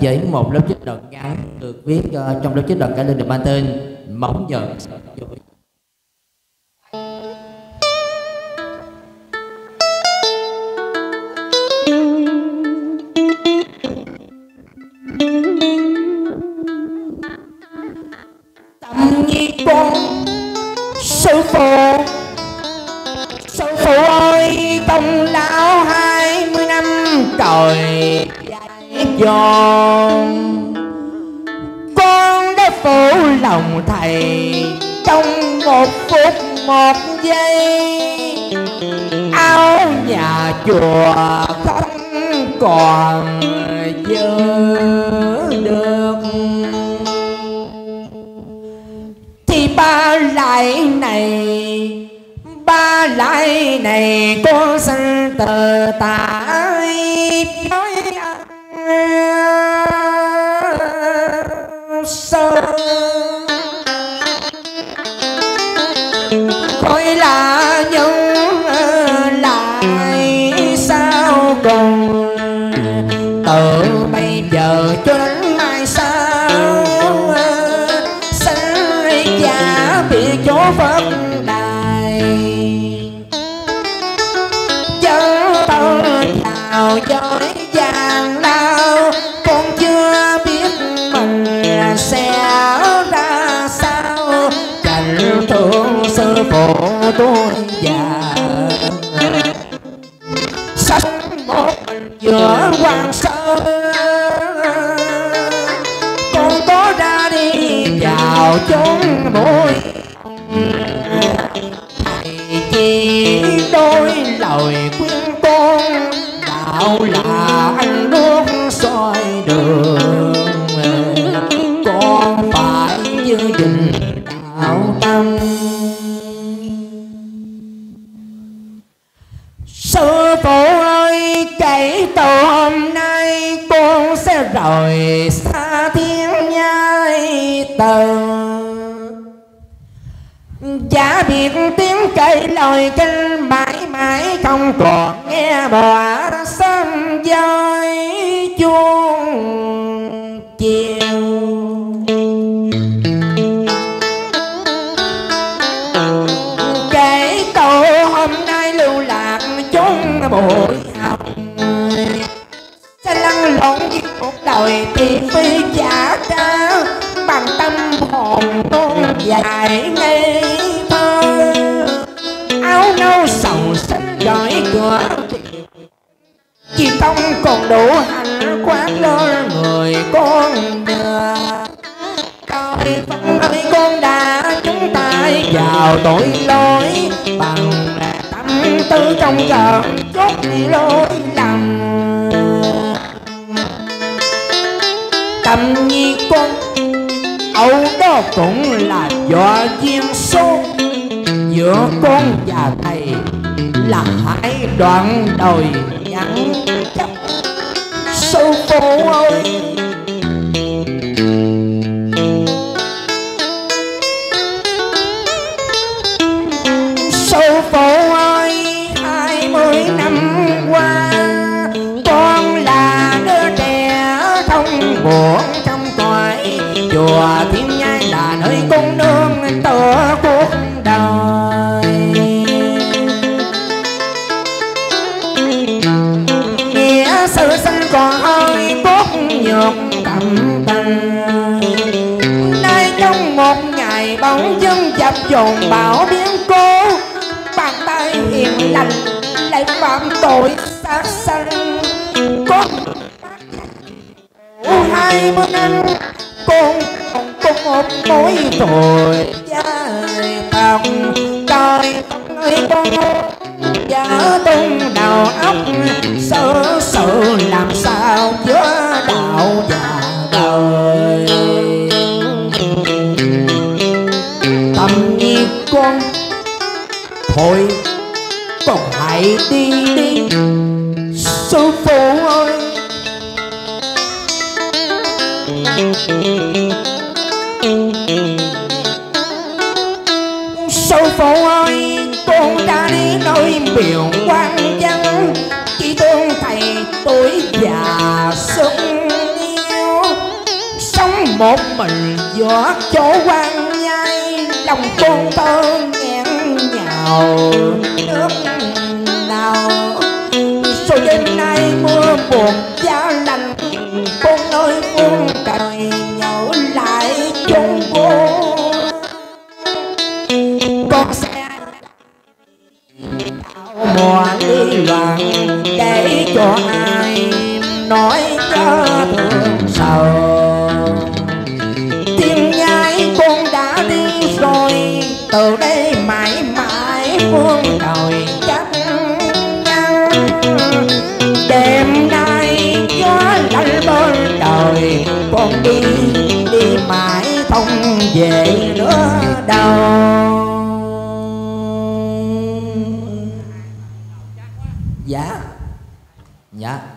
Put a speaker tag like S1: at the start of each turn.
S1: với một lớp trích đoạn ngắn được viết uh, trong lớp trích đoạn cải lương được mang tên mỏng nhận
S2: tâm nhi con sư phụ sư phụ ơi công lão hai mươi năm trời dạy giòn lòng thầy trong một phút một giây. Áo nhà chùa không còn giữ được. Thì ba lại này, ba lại này con sân từ tải nói phật đài chớ tôi nào dối vàng đau con chưa biết mình sẽ ra sao. Cảnh thương sư phụ tôi già. Sống một mình giữa quan sơ. Con có ra đi vào chốn mũi chỉ đôi lời khuyên con đạo là anh nước soi đường. Con phải như dình đạo tâm? Sư phụ ơi, kể từ hôm nay con sẽ rời xa thiên nhai tầng. Giả biệt tiếng cây lời kinh mãi mãi không còn nghe bò sân dơi chuông chiều. Kể câu hôm nay lưu lạc chúng bụi hồng, sẽ lăn lộn với cuộc đời thì phi giả tra bằng tâm hồn tôn dài ngây áo sầu xanh gọi cửa. Chỉ tông còn đủ hành quát lo người con đưa coi phân ơi, con đã chúng ta vào tội lỗi. Bằng tâm tư trong giờ chốt lỗi lầm. Tâm nhi con âu đó cũng là do duyên số giữa con và thầy là hai đoạn đời nhẫn chấp. Sư phụ ơi! Sư phụ ơi, hai mươi năm qua, con là đứa trẻ thông buồn trong cõi chùa thiên nhai là nơi con nương sự sinh còn hơi cốt nhược cầm tình nay trong một ngày bóng dưng chập dồn bão biến cố. Bàn tay hiền lành lại phạm tội sát sanh. Có hai mươi năm, con còn cùng một mối tội dài tòng trời ơi con, giả tung đầu óc sợ sợ. Thôi còn hãy đi đi sư phụ ơi. Sư phụ ơi con đã đi nơi miền quan dân chỉ thương thầy tuổi già sức yêu. Một mình giữa chỗ quan nhai, lòng con tơ nhào nước nào số đêm nay mưa buồn giá lạnh con nơi con cày nhậu lại chung cô con sẽ mùa ly loạn để cho ai nói cho thương giá. Dạ.